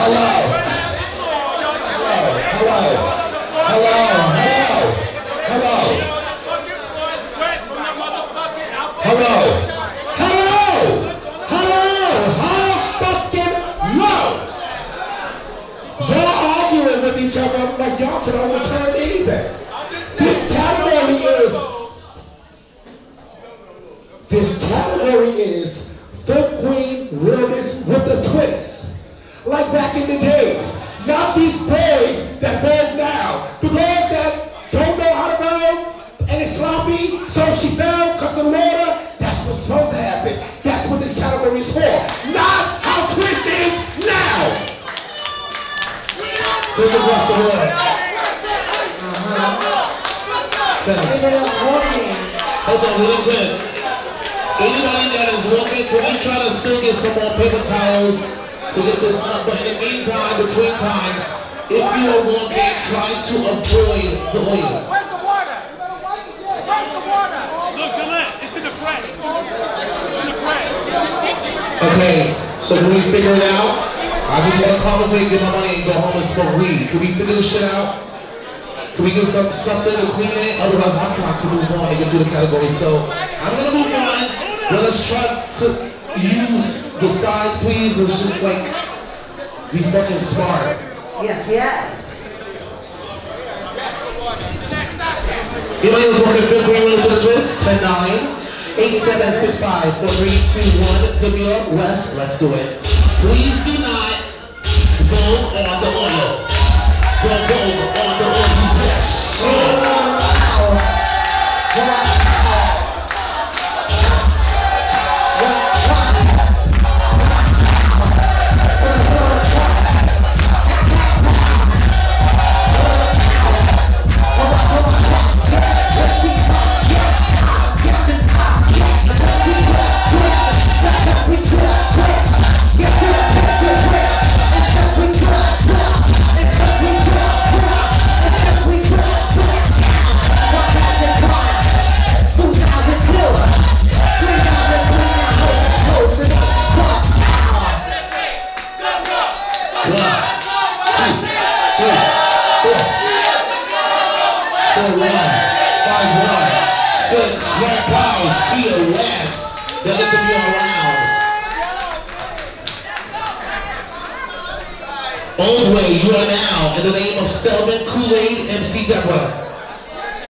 Hello. Hello. Hello. Hello. Hello. Hello. Hello. Hello. Hello. How fucking low? Y'all arguing with each other like y'all can understand anything. This category is. This category is back in the days. Not these boys that vogue now. The girls that don't know how to roll and it's sloppy, so she fell because of the water. That's what's supposed to happen. That's what this category is for. Not how Twist is now. Take across the water. Tennis. Hold on, really good. Anybody that is walking, can we try to still get some more paper towels to get this up? But in the meantime, between time, if you are walking, try to avoid the oil. Where's the water? Where's the water? Look, Gillette, it's in the press. It's in the press. Okay, so can we figure it out? I just want to compensate, get my money, and go home and smoke weed. Can we figure this shit out? Can we get some something to clean it? Otherwise, I'm trying to move on and get through the category. So I'm gonna move on. Let us try to use the please. It's just like be fucking smart. Yes, yes. Else want to feel green rules to the twist? 10 9 8765 4321 W West. Let's do it. Please do not go on the you around. Old way, you are now in the name of Selman Kool-Aid MC Deborah.